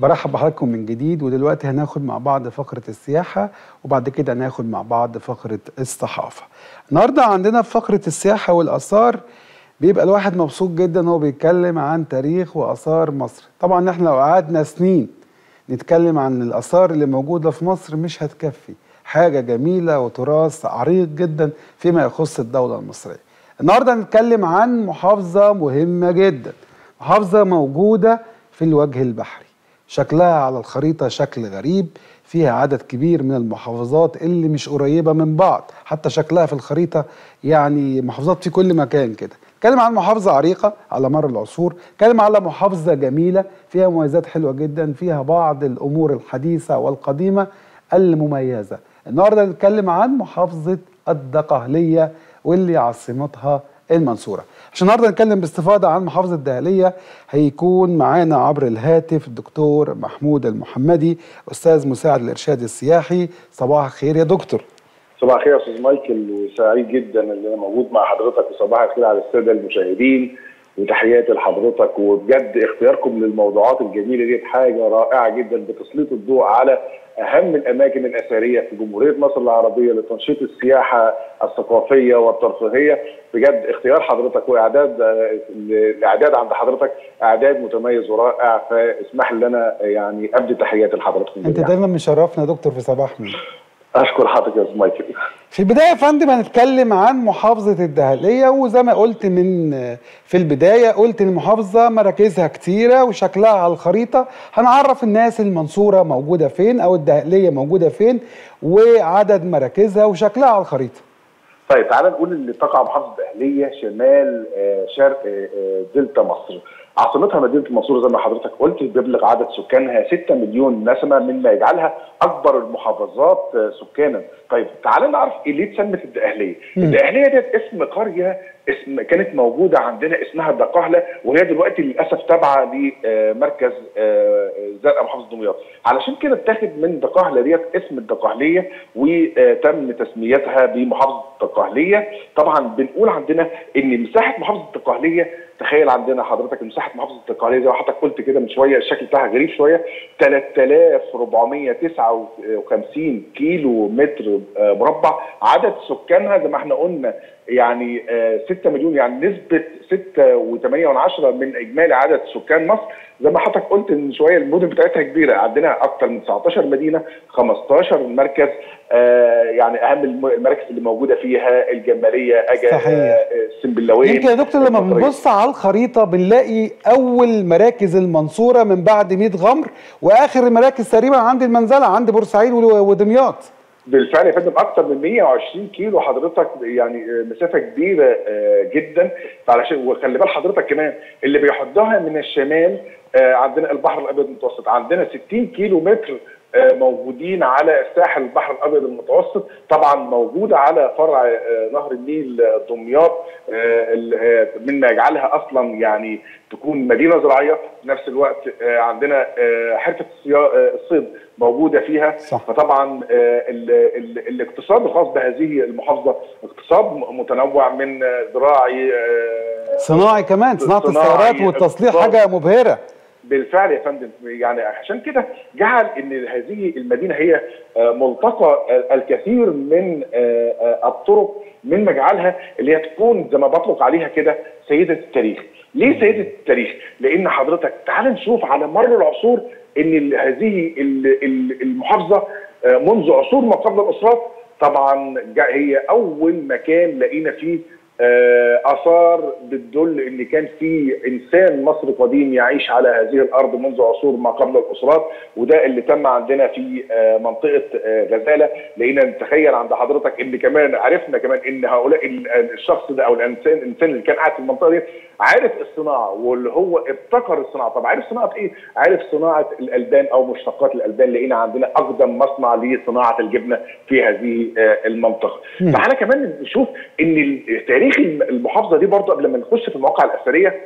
برحب بحضراتكم من جديد ودلوقتي هناخد مع بعض فقرة السياحة وبعد كده هناخد مع بعض فقرة الصحافة. النهاردة عندنا في فقرة السياحة والآثار بيبقى الواحد مبسوط جدا وهو بيتكلم عن تاريخ وآثار مصر. طبعا إحنا لو قعدنا سنين نتكلم عن الآثار اللي موجودة في مصر مش هتكفي. حاجة جميلة وتراث عريق جدا فيما يخص الدولة المصرية. النهاردة هنتكلم عن محافظة مهمة جدا محافظة موجودة في الوجه البحري. شكلها على الخريطة شكل غريب فيها عدد كبير من المحافظات اللي مش قريبة من بعض. حتى شكلها في الخريطة يعني محافظات في كل مكان كده. اتكلم عن محافظة عريقة على مر العصور. اتكلم على محافظة جميلة فيها مميزات حلوة جدا. فيها بعض الأمور الحديثة والقديمة المميزة. النهاردة نتكلم عن محافظة الدقهلية واللي عاصمتها المنصورة. عشان النهارده نتكلم باستفاضة عن محافظة الدهلية. هيكون معانا عبر الهاتف الدكتور محمود المحمدي أستاذ مساعد الإرشاد السياحي. صباح الخير يا دكتور. صباح الخير يا أستاذ مايكل وسعيد جدا إن أنا موجود مع حضرتك وصباح الخير على السادة المشاهدين وتحياتي لحضرتك. وبجد اختياركم للموضوعات الجميلة دي حاجة رائعة جدا بتسليط الضوء على أهم الأماكن الأثرية في جمهورية مصر العربية لتنشيط السياحة الثقافية والترفيهية. بجد اختيار حضرتك وإعداد الاعداد عند حضرتك إعداد متميز ورائع. فاسمح لي أنا يعني أبدي تحياتي لحضرتك. أنت دايما مشرفنا دكتور في صباح. مين أشكر حضرتك يا أستاذ مايكل في البداية يا فندم هنتكلم عن محافظة الدهلية وزي ما قلت من في البداية قلت المحافظة مراكزها كتيرة وشكلها على الخريطة. هنعرف الناس المنصورة موجودة فين أو الدهلية موجودة فين وعدد مراكزها وشكلها على الخريطة. طيب تعالى نقول إن تقع محافظة الدهلية شمال شرق دلتا مصر. عاصمتها مدينة المنصورة زي ما حضرتك قلت بيبلغ عدد سكانها 6 مليون نسمة مما يجعلها أكبر المحافظات سكانا. طيب تعالى نعرف إيه ليه اتسمت الدقهلية. الدقهلية ديت اسم قرية اسم كانت موجودة عندنا اسمها الدقهله وهي دلوقتي للأسف تابعة لمركز زرقاء محافظة دمياط. علشان كده اتاخد من دقهلة ديت اسم الدقهلية وتم تسميتها بمحافظة الدقهلية. طبعا بنقول عندنا إن مساحة محافظة الدقهلية تخيل عندنا حضرتك مساحه محافظة الدقهليه زي ما حضرتك قلت كده من شوية الشكل بتاعها غريب شوية. 3459 كيلو متر مربع. عدد سكانها زي ما إحنا قلنا يعني 6 مليون يعني نسبة 6.8 من إجمالي عدد سكان مصر. زي ما حضرتك قلت من شوية المدن بتاعتها كبيرة. عندنا أكثر من 19 مدينة 15 مركز آه يعني أهم المراكز اللي موجودة فيها الجمالية اجا السنبلاوين يمكن يا دكتور لما بنبص على الخريطة بنلاقي أول مراكز المنصورة من بعد 100 غمر وآخر المراكز تقريبا عند المنزلة عند بورسعيد ودمياط. بالفعل يا فندم أكثر من 120 كيلو حضرتك يعني مسافة كبيرة جدا. فعلشان وخلي بال حضرتك كمان اللي بيحدها من الشمال عندنا البحر الأبيض المتوسط عندنا 60 كيلو متر موجودين على ساحل البحر الابيض المتوسط طبعا موجوده على فرع نهر النيل دمياط مما يجعلها أصلا يعني تكون مدينة زراعية. في نفس الوقت عندنا حرفه الصيد موجودة فيها. صح. فطبعا ال ال الاقتصاد الخاص بهذه المحافظة اقتصاد متنوع من زراعي صناعي كمان صناعة السيارات والتصليح حاجة مبهرة. بالفعل يا فندم يعني عشان كده جعل إن هذه المدينة هي ملتقى الكثير من الطرق من مجعلها اللي هي تكون زي ما بطلق عليها كده سيدة التاريخ. ليه سيدة التاريخ؟ لأن حضرتك تعال نشوف على مر العصور إن هذه المحافظة منذ عصور ما قبل الاسرات طبعا هي أول مكان لقينا فيه آثار بتدل إن كان في إنسان مصري قديم يعيش على هذه الأرض منذ عصور ما قبل الأسرات وده اللي تم عندنا في منطقة غزالة. لقينا نتخيل عند حضرتك إن كمان عرفنا كمان إن هؤلاء الشخص ده أو الانسان الإنسان اللي كان قاعد في المنطقة دي عارف الصناعة واللي هو ابتكر الصناعة طب عارف صناعة إيه؟ عارف صناعة الألبان أو مشتقات الألبان لقينا عندنا أقدم مصنع لصناعه الجبنة في هذه المنطقة. تعالى كمان نشوف إن تاريخ المحافظة دي برضه قبل ما نخش في المواقع الأثرية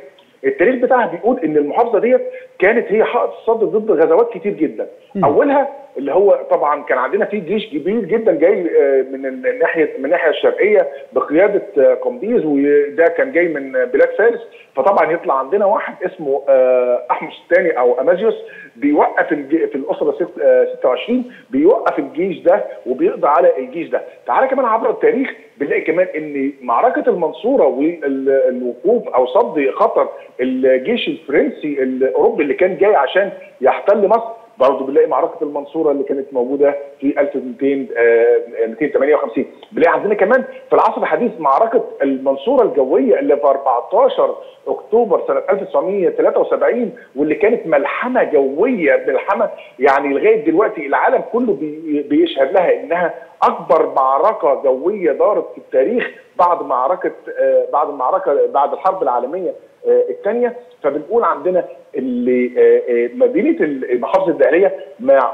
التاريخ بتاعها بيقول إن المحافظة ديت كانت هي حائط الصد ضد غزوات كتير جدا. أولها اللي هو طبعا كان عندنا فيه جيش كبير جدا جاي من الناحيه من الناحيه الشرقية بقيادة قمبيز وده كان جاي من بلاد فارس. فطبعا يطلع عندنا واحد اسمه احمس الثاني أو أمازيوس بيوقف في الأسرة 26 بيوقف الجيش ده وبيقضي على الجيش ده. تعالى كمان عبر التاريخ بنلاقي كمان إن معركة المنصورة والوقوف أو صد خطر الجيش الفرنسي الأوروبي اللي كان جاي عشان يحتل مصر برضه بنلاقي معركة المنصورة اللي كانت موجودة في 1200 آه 258 بنلاقي عندنا كمان في العصر الحديث معركة المنصورة الجوية اللي في 14 أكتوبر سنة 1973 واللي كانت ملحمة جوية ملحمة يعني لغاية دلوقتي العالم كله بي بيشهد لها إنها أكبر معركة جوية دارت في التاريخ بعد معركة آه بعد المعركة بعد الحرب العالمية الثانية فبنقول عندنا اللي مدينه محافظة الدقهليه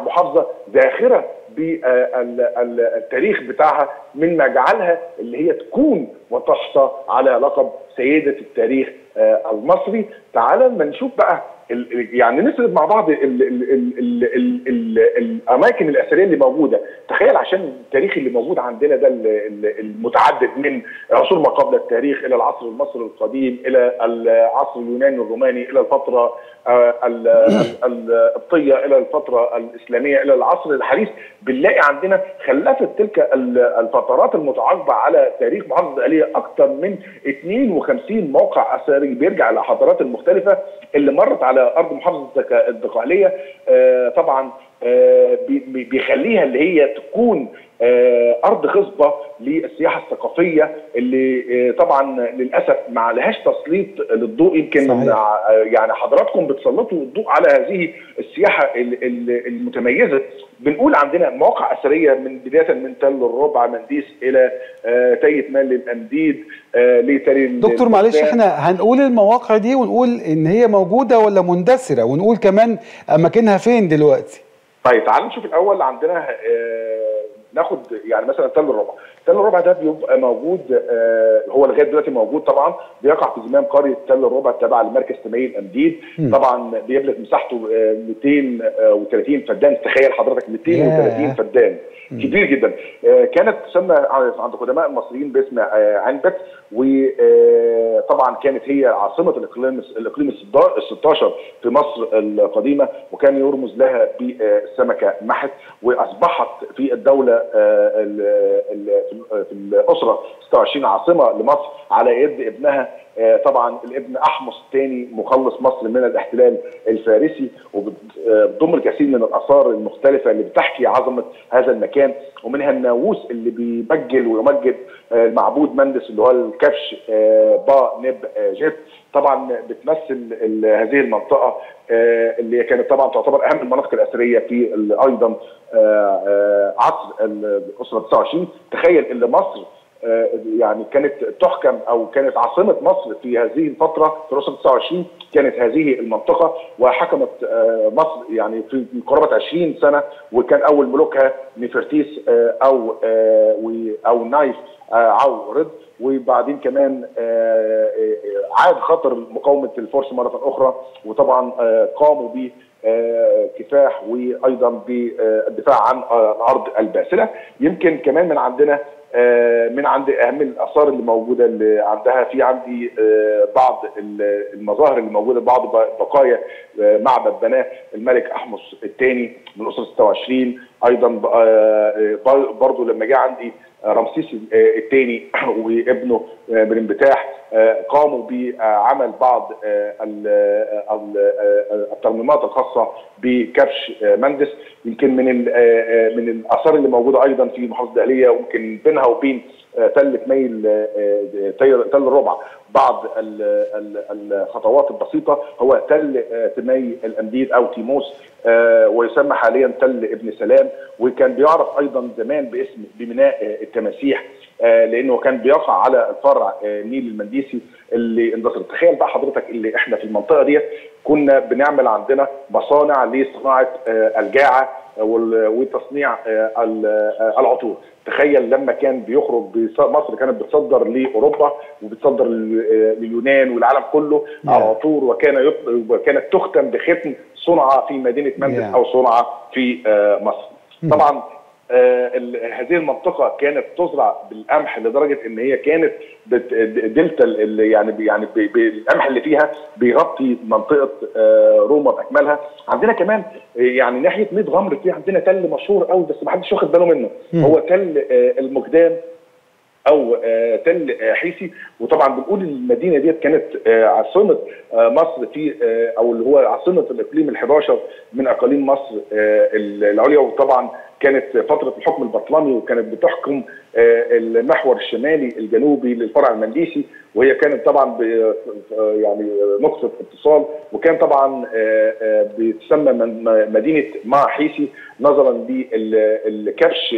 محافظه زاخره بالتاريخ بتاعها مما جعلها اللي هي تكون وتحصى على لقب سيدة التاريخ المصري. تعال ما نشوف بقى يعني نسرد مع بعض ال ال ال ال ال ال الأماكن الأثرية اللي موجودة. تخيل عشان التاريخ اللي موجود عندنا ده المتعدد من عصور ما قبل التاريخ إلى العصر المصري القديم إلى العصر اليوناني الروماني إلى الفترة القبطية إلى الفترة الإسلامية إلى العصر الحديث بنلاقي عندنا خلفت تلك الفترات المتعاقبة على تاريخ محافظة الدقهليه أكثر من 52 موقع أثري بيرجع لحضارات المختلفة اللي مرت على أرض محافظه الدقهليه طبعا بيخليها اللي هي تكون أرض خصبة للسياحة الثقافية اللي طبعا للأسف ما لهاش تسليط للضوء. يمكن صحيح. يعني حضراتكم بتسلطوا الضوء على هذه السياحة المتميزة. بنقول عندنا مواقع أثرية من بداية من تل الربع منديس إلى تية مال الأمديد لتل دكتور معلش إحنا هنقول المواقع دي ونقول إن هي موجودة ولا مندثرة؟ ونقول كمان أماكنها فين دلوقتي؟ طيب تعالوا نشوف الأول عندنا آه ناخد يعني مثلا تل الربع. تل الربع ده بيبقى موجود آه هو لغاية دلوقتي موجود طبعا بيقع في زمام قرية تل الربع التابعه لمركز تميل الامديد طبعا بيبلغ مساحته آه 230 فدان. تخيل حضرتك 230 فدان. كبير جدا. آه كانت تسمى عند قدماء المصريين باسم آه عنبت. وطبعا كانت هي عاصمة الاقليم الإقليم ال 16 في مصر القديمة وكان يرمز لها بالسمكه محت وأصبحت في الدولة آه في الأسرة 26 عاصمة لمصر على يد ابنها. طبعا الابن احمس الثاني مخلص مصر من الاحتلال الفارسي وبتضم الكثير من الآثار المختلفة اللي بتحكي عظمة هذا المكان ومنها الناووس اللي بيبجل ويمجد المعبود مندس اللي هو الكبش با نب جيت. طبعا بتمثل هذه المنطقة اللي كانت طبعا تعتبر أهم المناطق الأثرية في أيضا عصر الاسره 29 تخيل إن مصر يعني كانت تحكم أو كانت عاصمة مصر في هذه الفترة في الاسره 29 كانت هذه المنطقة وحكمت مصر يعني في قرابة 20 سنة وكان أول ملوكها نفرتيس أو أو نايف عو رد وبعدين كمان عاد خطر مقاومة الفرس مرة أخرى وطبعا قاموا ب كفاح وأيضا بالدفاع عن الأرض الباسلة. يمكن كمان من عندنا من عند أهم الآثار اللي موجودة اللي عندها في عندي بعض المظاهر اللي موجودة بعض بقايا معبد بناه الملك احمس الثاني من الاسره 26 أيضا برضه لما جه عندي رمسيس الثاني وابنه برنبتاح قاموا بعمل بعض الترميمات الخاصة بكبش مندس. يمكن من من الآثار اللي موجودة أيضا في محافظة الدقهلية ويمكن بينها وبين تل ميل تل الربع. بعض الخطوات البسيطة هو تل تمي الامديد أو تيموس ويسمى حاليا تل ابن سلام. وكان بيعرف أيضا زمان باسم بميناء التماسيح لأنه كان بيقع على الفرع النيل المنديسي اللي اندثر تخيل بقى حضرتك اللي إحنا في المنطقة ديت كنا بنعمل عندنا مصانع لصناعة الجاعة. وتصنيع العطور. تخيل لما كان بيخرج مصر كانت بتصدر لأوروبا وبتصدر لليونان والعالم كله العطور وكان وكانت تختم بختم صنعة في مدينة منزل أو صنعة في مصر. طبعا آه هذه المنطقة كانت تزرع بالقمح لدرجة إن هي كانت دلتا يعني يعني بالقمح اللي فيها بيغطي منطقة آه روما بأكملها. عندنا كمان يعني ناحية ميت غمر في عندنا تل مشهور قوي بس ما حدش واخد باله منه. هو تل آه المجدام أو تل حيسي وطبعا بنقول المدينة ديت كانت عاصمة مصر في أو اللي هو عاصمة الإقليم ال11 من أقاليم مصر العليا. وطبعا كانت فترة الحكم البطلمي وكانت بتحكم المحور الشمالي الجنوبي للفرع المنديسي وهي كانت طبعا يعني نقطة اتصال وكان طبعا بتسمى مدينة مع حيسي نظرا للكبش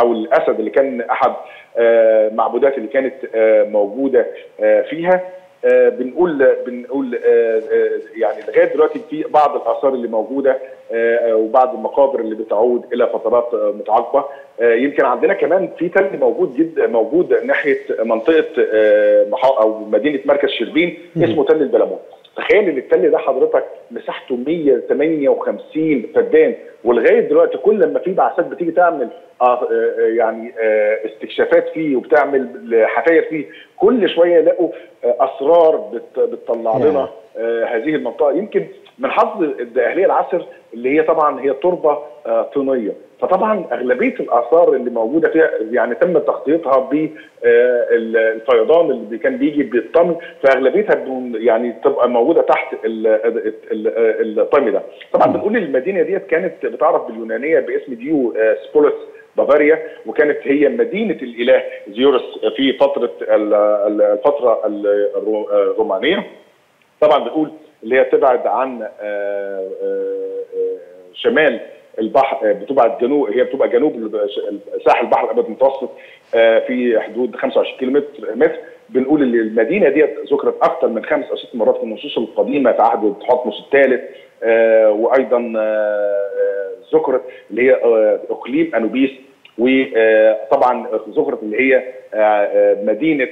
أو الأسد اللي كان أحد معبودات اللي كانت موجودة فيها. آه بنقول بنقول آه آه يعني لغاية دلوقتي في بعض الآثار اللي موجودة وبعض المقابر اللي بتعود إلى فترات متعاقبة. يمكن عندنا كمان في تل موجود جدا موجود ناحية منطقة أو مدينة مركز شربين اسمه تل البلمون تخيل إن التل ده حضرتك مساحته 158 فدان ولغاية دلوقتي كل لما في بعثات بتيجي تعمل آه يعني آه استكشافات فيه وبتعمل حفاير فيه كل شوية يلاقوا آه أسرار بت بتطلع لنا هذه المنطقة. يمكن من حظ الدقهلية العسر اللي هي طبعا هي تربة طينية. فطبعا أغلبية الآثار اللي موجودة فيها يعني تم تغطيتها بالفيضان اللي كان بيجي بالطمي فأغلبيتها يعني تبقى موجودة تحت الطمي ده. طبعا بنقول المدينة ديت كانت بتعرف باليونانية باسم ديو سبولس بافاريا وكانت هي مدينة الإله زيورس في فترة الفترة الرومانية. طبعا بنقول اللي هي تبعد عن شمال البحر بتبعد جنوب هي بتبقى جنوب ساحل البحر الأبيض المتوسط في حدود 25 كيلو متر. بنقول إن المدينة ديت ذكرت أكثر من خمس أو ست مرات في النصوص القديمة في عهد تحتمس الثالث وأيضا ذكرت اللي هي أقليم أنوبيس وطبعا ذكرت اللي هي مدينة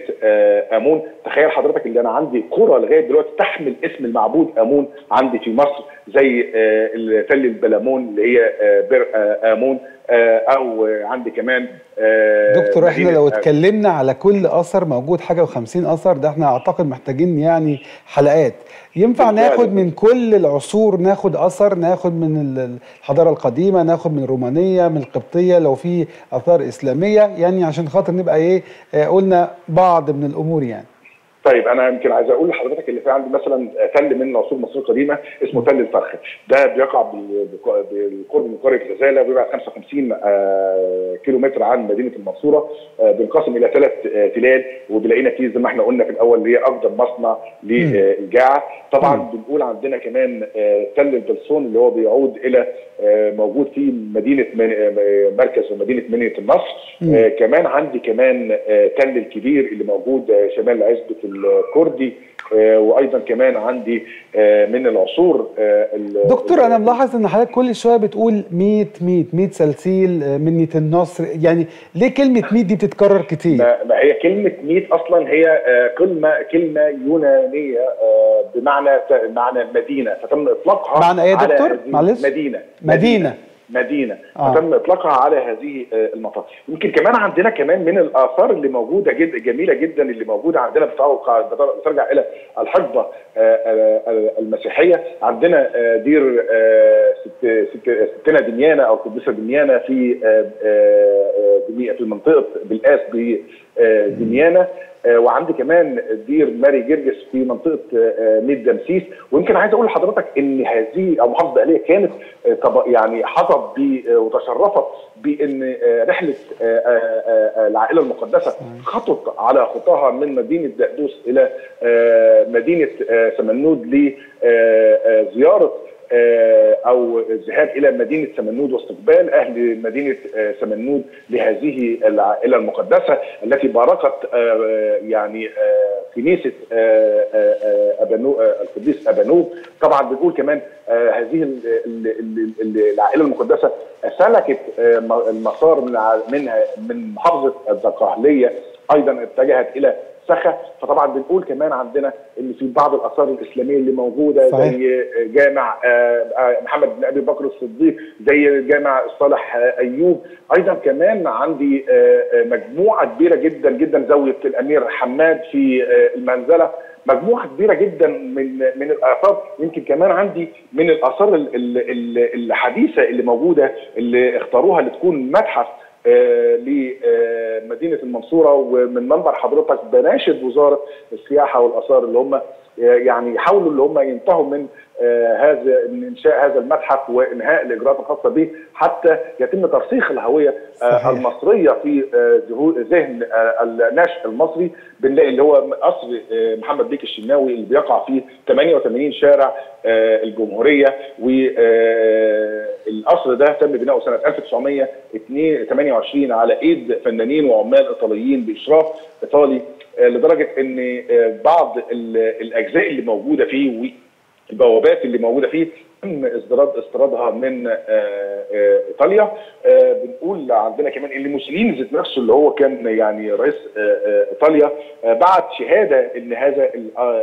آمون. تخيل حضرتك اللي أنا عندي قرى لغاية دلوقتي تحمل اسم المعبود آمون عندي في مصر زي تل البلمون اللي هي بر آمون. أو عندي كمان دكتور إحنا لو اتكلمنا على كل أثر موجود حاجة و50 أثر ده إحنا أعتقد محتاجين يعني حلقات. ينفع ناخد من كل العصور ناخد أثر ناخد من الحضارة القديمة ناخد من الرومانية من القبطية لو في أثار إسلامية يعني عشان خاطر نبقى إيه قلنا بعض من الأمور يعني. طيب أنا يمكن عايز أقول لحضرتك اللي في عندي مثلا تل من العصور المصريه القديمة اسمه تل الفرخ ده بيقع بالقرب من قريه الغزالة بيبعد 55 كيلو متر عن مدينة المنصورة بينقسم إلى ثلاث تلال وبنلاقينا فيه زي ما إحنا قلنا في الأول اللي هي أقدم مصنع للجاعة. طبعا بنقول عندنا كمان تل البلسون اللي هو بيعود إلى موجود في مدينة مركز ومدينه منية النصر. كمان عندي كمان تل الكبير اللي موجود شمال عزبة الكردي وأيضا كمان عندي من العصور دكتور أنا ملاحظ إن حضرتك كل شوية بتقول 100 100 100 سلسيل منيه النصر يعني ليه كلمة 100 دي بتتكرر كتير؟ ما هي كلمة 100 أصلا هي كلمة كلمة يونانية بمعنى معنى مدينة فتم إطلاقها معنى إيه يا دكتور؟ معلش مدينة مدينة مدينة. آه. فتم إطلاقها على هذه المنطقة. يمكن كمان عندنا كمان من الآثار اللي موجودة جد جميلة جدا اللي موجودة عندنا بترجع إلى الحقبة المسيحية. عندنا دير ست ستنا دميانة أو قديسة دميانة في في منطقه بالآس بدميانه وعندي كمان دير ماري جرجس في منطقة ميد دمسيس ويمكن عايز أقول لحضرتك إن هذه أو محافظة كانت يعني حظت وتشرفت بإن رحلة العائلة المقدسة خطت على خطاها من مدينة دقدوس إلى مدينة سمنود لزياره أو الذهاب إلى مدينة سمنود واستقبال أهل مدينة سمنود لهذه العائلة المقدسة التي باركت يعني كنيسة أبانو القديس ابانوب طبعا بنقول كمان هذه العائلة المقدسة سلكت المسار من منها من محافظة الدقهليه أيضا اتجهت إلى سخا فطبعا بنقول كمان عندنا إن في بعض الآثار الإسلامية اللي موجودة صحيح. زي جامع محمد بن أبي بكر الصديق زي جامع صالح أيوب. أيضا كمان عندي مجموعة كبيرة جدا جدا زاوية الأمير حماد في المنزلة. مجموعة كبيرة جدا من من الآثار. يمكن كمان عندي من الآثار الحديثة اللي موجودة اللي اختاروها لتكون متحف لمدينة المنصورة ومن منبر حضرتك بناشد وزارة السياحة والآثار اللي هم يعني يحاولوا اللي هم ينتهوا من هذا من إنشاء هذا المتحف وإنهاء الإجراءات الخاصة به حتى يتم ترسيخ الهوية صحيح. المصرية في ذهن الناشئ المصري بنلاقي اللي هو قصر محمد بيك الشناوي اللي بيقع في 88 شارع الجمهورية والقصر ده تم بناؤه سنة 1928 على إيد فنانين وعمال إيطاليين بإشراف إيطالي لدرجة إن بعض الأجزاء اللي موجودة فيه البوابات اللي موجودة فيه تم استيراد استيرادها من إيطاليا. بنقول عندنا كمان إن موسوليني ذات نفسه اللي هو كان يعني رئيس إيطاليا بعت شهادة إن هذا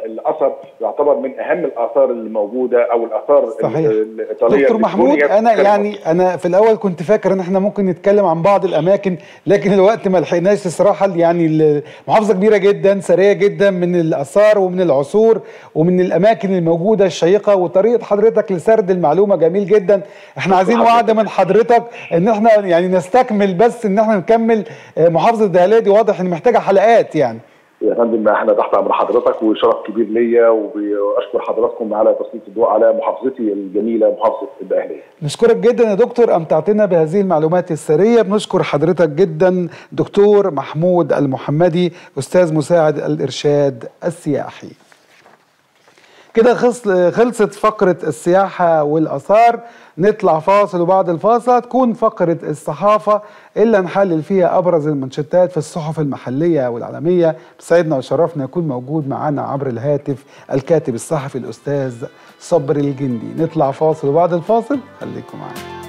الأثر يعتبر من أهم الآثار اللي موجودة أو الآثار صحيح. الإيطالية دكتور محمود أنا يعني أنا في الأول كنت فاكر إن إحنا ممكن نتكلم عن بعض الأماكن لكن الوقت ما لحقناش الصراحة. يعني محافظة كبيرة جدا ثريه جدا من الآثار ومن العصور ومن الأماكن الموجودة الشيقة. وطريقة حضرتك لسرد المعلومة جميل جدا. إحنا عايزين وعد من حضرتك إن إحنا يعني نستكمل بس إن إحنا نكمل محافظة الدهليه دي. واضح إن محتاجة حلقات يعني. يا فندم إحنا تحت أمر حضرتك وشرف كبير ليا وأشكر حضراتكم على تسليط الضوء على محافظتي الجميلة محافظة الدقهليه. نشكرك جدا يا دكتور أمتعتنا بهذه المعلومات السرية. بنشكر حضرتك جدا دكتور محمود المحمدي أستاذ مساعد الإرشاد السياحي. كده خلصت فقرة السياحة والآثار. نطلع فاصل وبعد الفاصل هتكون فقرة الصحافة اللي هنحلل فيها أبرز المنشطات في الصحف المحلية والعالمية. بسعدنا وشرفنا يكون موجود معنا عبر الهاتف الكاتب الصحفي الأستاذ صبري الجندي. نطلع فاصل وبعد الفاصل خليكم معانا.